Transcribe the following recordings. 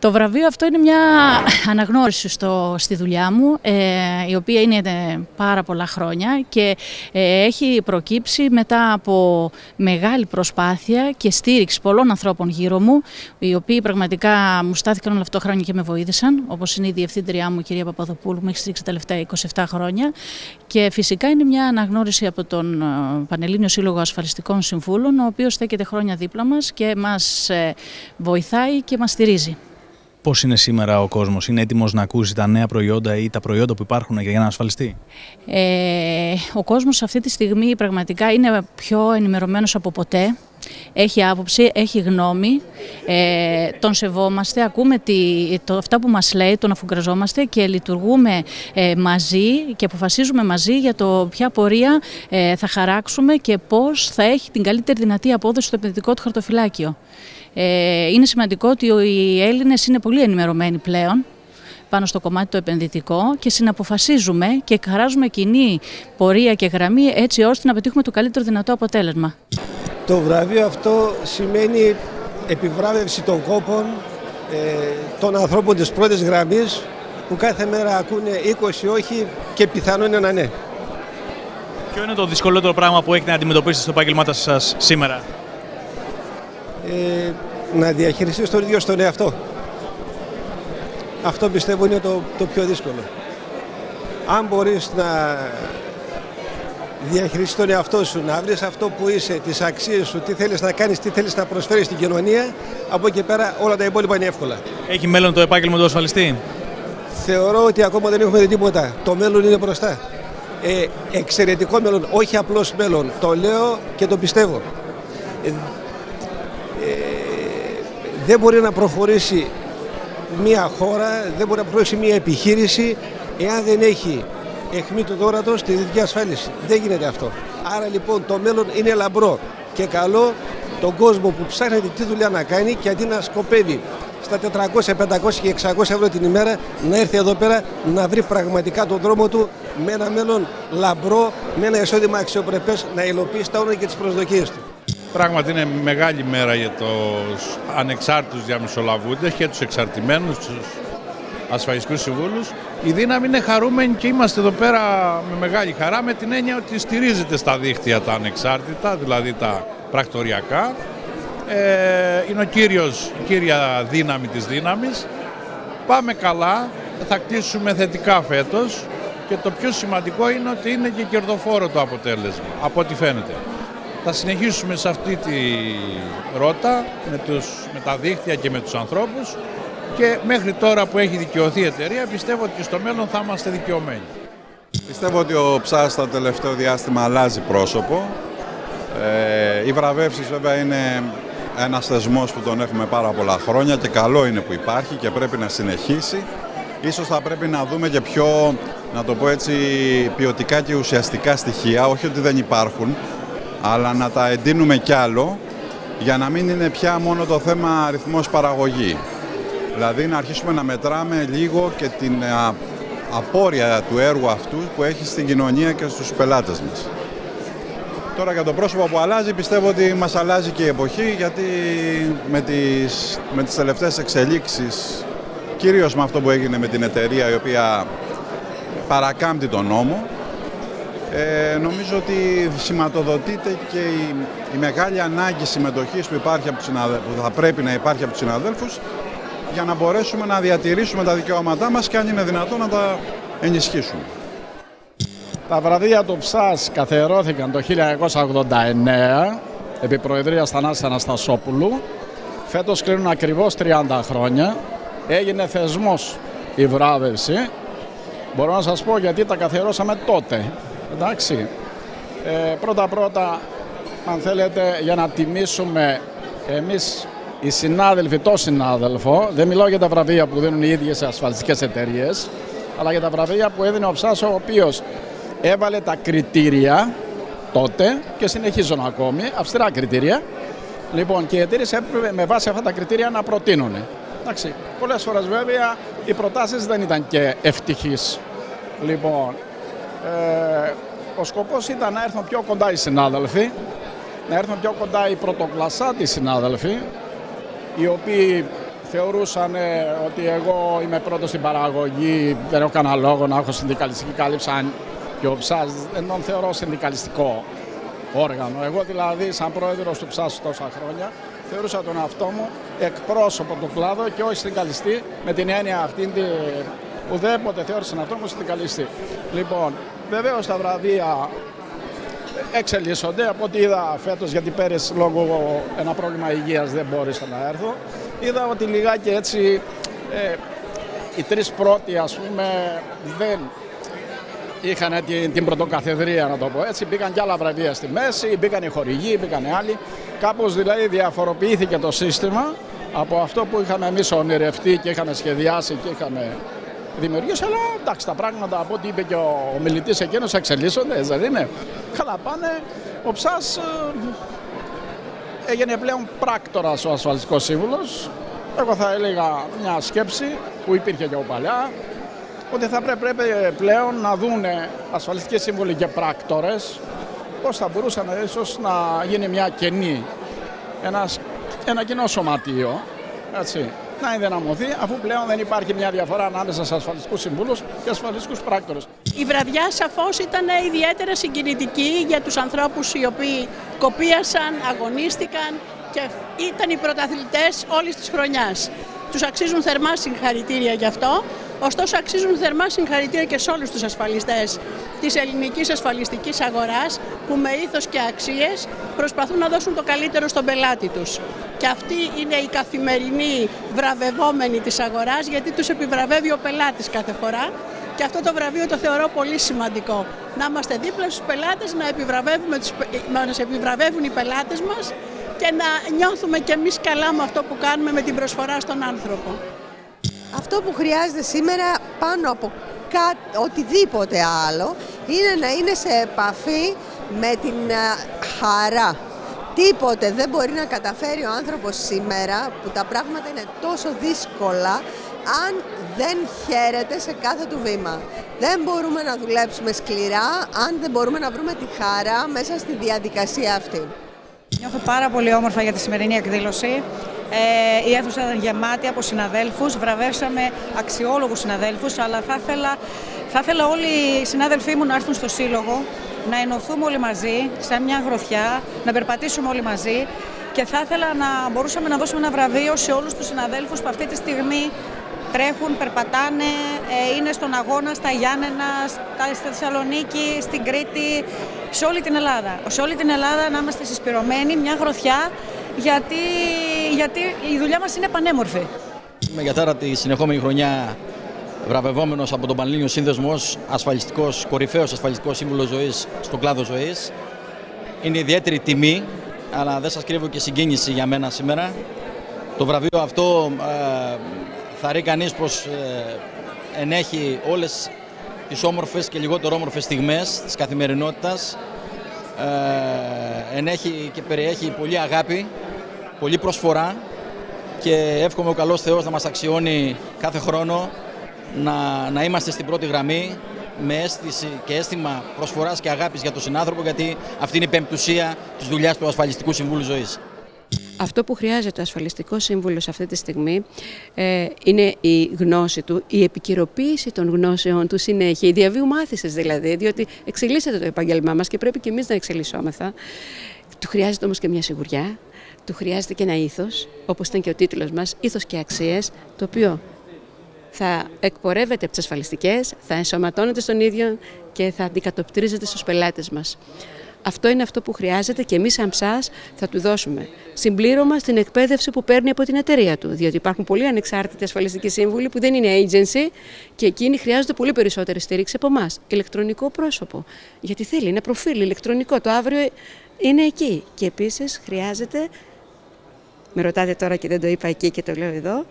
Το βραβείο αυτό είναι μια αναγνώριση στο, στη δουλειά μου, ε, η οποία είναι ε, πάρα πολλά χρόνια και ε, έχει προκύψει μετά από μεγάλη προσπάθεια και στήριξη πολλών ανθρώπων γύρω μου, οι οποίοι πραγματικά μου στάθηκαν όλα αυτά τα χρόνια και με βοήθησαν, όπως είναι η διευθύντριά μου, η κυρία Παπαδοπούλου, που με έχει στηρίξει τα τελευταία 27 χρόνια. Και φυσικά είναι μια αναγνώριση από τον Πανελλήνιο Σύλλογο Ασφαλιστικών Συμβούλων, ο οποίος στέκεται χρόνια δίπλα μας και μας βοηθάει και μας στηρίζει. Πώς είναι σήμερα ο κόσμος, Είναι έτοιμος να ακούσει τα νέα προϊόντα ή τα προϊόντα που υπάρχουν για να ασφαλιστεί; Ε, ο κόσμος αυτή τη στιγμή πραγματικά είναι πιο ενημερωμένος από ποτέ. Έχει άποψη, έχει γνώμη, ε, τον σεβόμαστε, ακούμε τη, το, αυτά που μας λέει, τον αφουγκραζόμαστε και λειτουργούμε ε, μαζί και αποφασίζουμε μαζί για το ποια πορεία ε, θα χαράξουμε και πώς θα έχει την καλύτερη δυνατή απόδοση στο επενδυτικό του χαρτοφυλάκιο. Ε, είναι σημαντικό ότι οι Έλληνες είναι πολύ ενημερωμένοι πλέον πάνω στο κομμάτι το επενδυτικό και συναποφασίζουμε και χαράζουμε κοινή πορεία και γραμμή έτσι ώστε να πετύχουμε το καλύτερο δυνατό αποτέλεσμα. Το βραβείο αυτό σημαίνει επιβράβευση των κόπων ε, των ανθρώπων της πρώτης γραμμής που κάθε μέρα ακούνε 20 όχι και πιθανό είναι ένα ναι. Ποιο είναι το δυσκολότερο πράγμα που έχετε να αντιμετωπίσετε στο επάγγελμά σας σήμερα; Ε, να διαχειριστείς τον ίδιο στον εαυτό. Αυτό πιστεύω είναι το, το πιο δύσκολο. Αν μπορείς να διαχειριστείς τον εαυτό σου, να βρεις αυτό που είσαι, τις αξίες σου, τι θέλεις να κάνεις, τι θέλεις να προσφέρεις στην κοινωνία, από εκεί πέρα όλα τα υπόλοιπα είναι εύκολα. Έχει μέλλον το επάγγελμα του ασφαλιστή; Θεωρώ ότι ακόμα δεν έχουμε δει τίποτα. Το μέλλον είναι μπροστά. Ε, εξαιρετικό μέλλον, όχι απλώς μέλλον. Το λέω και το πιστεύω. Ε, δεν μπορεί να προχωρήσει μια χώρα, δεν μπορεί να προχωρήσει μια επιχείρηση εάν δεν έχει αιχμή του δόρατος στη δυτική ασφάλιση. Δεν γίνεται αυτό. Άρα λοιπόν το μέλλον είναι λαμπρό και καλό τον κόσμο που ψάχνεται τι δουλειά να κάνει και αντί να σκοπεύει στα 400, 500 και 600 ευρώ την ημέρα να έρθει εδώ πέρα να βρει πραγματικά τον δρόμο του με ένα μέλλον λαμπρό, με ένα εισόδημα αξιοπρεπές να υλοποιήσει τα όνειρα και τις προσδοκίες του. Πράγματι είναι μεγάλη μέρα για τους ανεξάρτητους διαμεσολαβούντες και τους εξαρτημένους, τους ασφαλιστικούς συμβούλους. Η δύναμη είναι χαρούμενη και είμαστε εδώ πέρα με μεγάλη χαρά με την έννοια ότι στηρίζεται στα δίκτυα τα ανεξάρτητα, δηλαδή τα πρακτοριακά. Ε, είναι ο κύριος, η κύρια δύναμη της δύναμης. Πάμε καλά, θα κλείσουμε θετικά φέτος και το πιο σημαντικό είναι ότι είναι και κερδοφόρο το αποτέλεσμα, από ό,τι φαίνεται. Θα συνεχίσουμε σε αυτή τη ρότα με, τους, με τα δίκτυα και με τους ανθρώπους και μέχρι τώρα που έχει δικαιωθεί η εταιρεία πιστεύω ότι στο μέλλον θα είμαστε δικαιωμένοι. Πιστεύω ότι ο ΨΑΣ το τελευταίο διάστημα αλλάζει πρόσωπο. Ε, οι βραβεύσεις βέβαια είναι ένας θεσμός που τον έχουμε πάρα πολλά χρόνια και καλό είναι που υπάρχει και πρέπει να συνεχίσει. Ίσως θα πρέπει να δούμε και πιο, να το πω έτσι, ποιοτικά και ουσιαστικά στοιχεία, όχι ότι δεν υπάρχουν, αλλά να τα εντείνουμε κι άλλο για να μην είναι πια μόνο το θέμα αριθμός παραγωγή. Δηλαδή να αρχίσουμε να μετράμε λίγο και την απόρρια του έργου αυτού που έχει στην κοινωνία και στους πελάτες μας. Τώρα για το πρόσωπο που αλλάζει πιστεύω ότι μας αλλάζει και η εποχή γιατί με τις, με τις τελευταίες εξελίξεις κυρίως με αυτό που έγινε με την εταιρεία η οποία παρακάμπτει τον νόμο ε, νομίζω ότι σηματοδοτείται και η, η μεγάλη ανάγκη συμμετοχής που, υπάρχει από που θα πρέπει να υπάρχει από τους συναδέλφους για να μπορέσουμε να διατηρήσουμε τα δικαιώματά μας και αν είναι δυνατόν να τα ενισχύσουμε. Τα βραδεία του ΨΑΣ καθιερώθηκαν το 1989 επί Προεδρίας Θανάσης Αναστασόπουλου. Φέτος κλείνουν ακριβώς 30 χρόνια. Έγινε θεσμός η βράβευση. Μπορώ να σας πω γιατί τα καθιερώσαμε τότε. Εντάξει. Ε, πρώτα πρώτα, αν θέλετε, για να τιμήσουμε εμείς οι συνάδελφοι, το συνάδελφο, δεν μιλάω για τα βραβεία που δίνουν οι ίδιες ασφαλιστικές εταιρείες, αλλά για τα βραβεία που έδινε ο Ψάσο, ο οποίος έβαλε τα κριτήρια τότε και συνεχίζουν ακόμη, αυστηρά κριτήρια. Λοιπόν, και οι εταιρείες έπρεπε με βάση αυτά τα κριτήρια να προτείνουν. Εντάξει, πολλές φορές βέβαια οι προτάσεις δεν ήταν και ευτυχείς. Λοιπόν, ε, ο σκοπός ήταν να έρθουν πιο κοντά οι συνάδελφοι, να έρθουν πιο κοντά οι πρωτοκλασσάτοι συνάδελφοι, οι οποίοι θεωρούσαν ότι εγώ είμαι πρώτος στην παραγωγή, δεν έχω κανένα λόγο να έχω συνδικαλιστική κάλυψη, αν και ο ΨΑΣ δεν τον θεωρώ συνδικαλιστικό όργανο. Εγώ δηλαδή, σαν πρόεδρος του ΨΑΣ τόσα χρόνια, θεωρούσα τον εαυτό μου εκπρόσωπο του κλάδου και όχι συνδικαλιστή με την έννοια αυτή ουδέποτε θεώρησε τον εαυτό μου συνδικαλιστή. Λοιπόν, βεβαίως τα βραβεία εξελίσσονται. Από ό,τι είδα φέτος, γιατί πέρυσι λόγω ένα πρόβλημα υγείας δεν μπόρεσα να έρθω, είδα ότι λιγάκι έτσι ε, οι τρεις πρώτοι ας πούμε δεν είχαν την, την πρωτοκαθεδρία να το πω έτσι, μπήκαν κι άλλα βραβεία στη μέση, μπήκαν οι χορηγοί, μπήκαν άλλοι. Κάπως δηλαδή διαφοροποιήθηκε το σύστημα από αυτό που είχαμε εμείς ονειρευτεί και είχαμε σχεδιάσει και είχαμε δημιουργήσει, αλλά εντάξει τα πράγματα από ό,τι είπε και ο, ο μιλητής εκείνος εξελίσσονται, έτσι δεν είναι. Καλά πάνε, ο Ψάς ε, έγινε πλέον πράκτορας ο ασφαλιστικός σύμβουλος. Εγώ θα έλεγα μια σκέψη που υπήρχε και ο παλιά, ότι θα πρέπει πλέον να δουν ασφαλιστικοί σύμβολοι και πράκτορες πώς θα μπορούσαν ίσως να γίνει μια κενή, ένα, ένα κοινό σωματείο, έτσι, να ενδυναμωθεί, αφού πλέον δεν υπάρχει μια διαφορά ανάμεσα σε ασφαλιστικούς συμβούλους και ασφαλιστικούς πράκτορες. Η βραδιά σαφώς ήταν ιδιαίτερα συγκινητική για τους ανθρώπους οι οποίοι κοπίασαν, αγωνίστηκαν και ήταν οι πρωταθλητές όλης της χρονιάς. Τους αξίζουν θερμά συγχαρητήρια γι' αυτό. Ωστόσο, αξίζουν θερμά συγχαρητήρια και σε όλους τους ασφαλιστές της ελληνικής ασφαλιστικής αγοράς που με ήθος και αξίες προσπαθούν να δώσουν το καλύτερο στον πελάτη τους. Και αυτή είναι η καθημερινή βραβευόμενη της αγοράς, γιατί τους επιβραβεύει ο πελάτης κάθε φορά. Και αυτό το βραβείο το θεωρώ πολύ σημαντικό. Να είμαστε δίπλα στους πελάτες, να, επιβραβεύουμε να μας επιβραβεύουν οι πελάτες μας και να νιώθουμε κι εμείς καλά με αυτό που κάνουμε με την προσφορά στον άνθρωπο. Αυτό που χρειάζεται σήμερα πάνω από οτιδήποτε άλλο είναι να είναι σε επαφή με την χαρά. Τίποτε δεν μπορεί να καταφέρει ο άνθρωπος σήμερα που τα πράγματα είναι τόσο δύσκολα αν δεν χαίρεται σε κάθε του βήμα. Δεν μπορούμε να δουλέψουμε σκληρά αν δεν μπορούμε να βρούμε τη χαρά μέσα στη διαδικασία αυτή. Νιώθω πάρα πολύ όμορφα για τη σημερινή εκδήλωση. Ε, η αίθουσα ήταν γεμάτη από συναδέλφους, βραβεύσαμε αξιόλογους συναδέλφους, αλλά θα ήθελα, θα ήθελα όλοι οι συνάδελφοί μου να έρθουν στο Σύλλογο, να ενωθούμε όλοι μαζί, σε μια γροθιά, να περπατήσουμε όλοι μαζί και θα ήθελα να μπορούσαμε να δώσουμε ένα βραβείο σε όλους τους συναδέλφους που αυτή τη στιγμή τρέχουν, περπατάνε, ε, είναι στον αγώνα στα Γιάννενα, στη Θεσσαλονίκη, στην Κρήτη, σε όλη την Ελλάδα. Σε όλη την Ελλάδα να είμαστε συσπηρωμένοι, μια γροθιά, γιατί, γιατί η δουλειά μας είναι πανέμορφη. Είμαι για τώρα τη συνεχόμενη χρονιά βραβευόμενος από τον Πανελλήνιο Σύνδεσμος ως ασφαλιστικός, κορυφαίος ασφαλιστικός σύμβουλος ζωής στον κλάδο ζωής. Είναι ιδιαίτερη τιμή, αλλά δεν σας κρύβω και συγκίνηση για μένα σήμερα. Το βραβείο αυτό ε, θα ρει κανείς πως ε, ενέχει όλες τις όμορφες και λιγότερο όμορφες στιγμές της καθημερινότητας. Ε, ενέχει και περιέχει πολύ αγάπη, πολύ προσφορά και εύχομαι ο καλός Θεός να μας αξιώνει κάθε χρόνο να, να είμαστε στην πρώτη γραμμή με αίσθηση και αίσθημα προσφοράς και αγάπης για τον συνάνθρωπο γιατί αυτή είναι η πεμπτουσία της δουλειάς του Ασφαλιστικού Συμβούλου Ζωής. Αυτό που χρειάζεται ο ασφαλιστικός σύμβουλος αυτή τη στιγμή ε, είναι η γνώση του, η επικυροποίηση των γνώσεων του συνέχεια, η διαβίου μάθησης δηλαδή, διότι εξελίσσεται το επάγγελμά μας και πρέπει και εμείς να εξελισσόμεθα. Του χρειάζεται όμως και μια σιγουριά, του χρειάζεται και ένα ήθος, όπως ήταν και ο τίτλος μας, ήθος και αξίες, το οποίο θα εκπορεύεται από τις ασφαλιστικές, θα ενσωματώνεται στον ίδιο και θα αντικατοπτρίζεται στους πελάτες μας. Αυτό είναι αυτό που χρειάζεται και εμείς, σαν ΨΑΣ, θα του δώσουμε συμπλήρωμα στην εκπαίδευση που παίρνει από την εταιρεία του. Διότι υπάρχουν πολλοί ανεξάρτητοι ασφαλιστικοί σύμβουλοι που δεν είναι agency και εκείνοι χρειάζονται πολύ περισσότερη στήριξη από εμάς. Ηλεκτρονικό πρόσωπο. Γιατί θέλει, είναι προφίλ ηλεκτρονικό. Το αύριο είναι εκεί. Και επίσης χρειάζεται. Με ρωτάτε τώρα και δεν το είπα εκεί και το λέω εδώ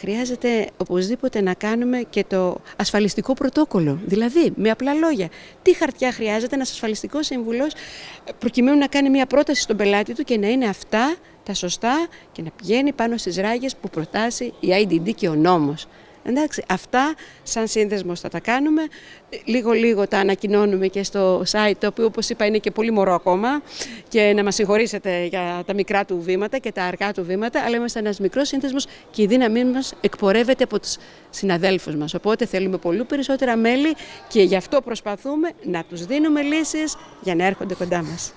χρειάζεται οπωσδήποτε να κάνουμε και το ασφαλιστικό πρωτόκολλο. Δηλαδή, με απλά λόγια, τι χαρτιά χρειάζεται ένας ασφαλιστικός σύμβουλος προκειμένου να κάνει μια πρόταση στον πελάτη του και να είναι αυτά τα σωστά και να πηγαίνει πάνω στις ράγες που προτάσει η IDD και ο νόμος. Εντάξει, αυτά σαν σύνδεσμος θα τα κάνουμε. Λίγο-λίγο τα ανακοινώνουμε και στο site, το οποίο όπως είπα είναι και πολύ μωρό ακόμα και να μας συγχωρήσετε για τα μικρά του βήματα και τα αργά του βήματα, αλλά είμαστε ένας μικρός σύνδεσμος και η δύναμή μας εκπορεύεται από τους συναδέλφους μας. Οπότε θέλουμε πολύ περισσότερα μέλη και γι' αυτό προσπαθούμε να τους δίνουμε λύσεις για να έρχονται κοντά μας.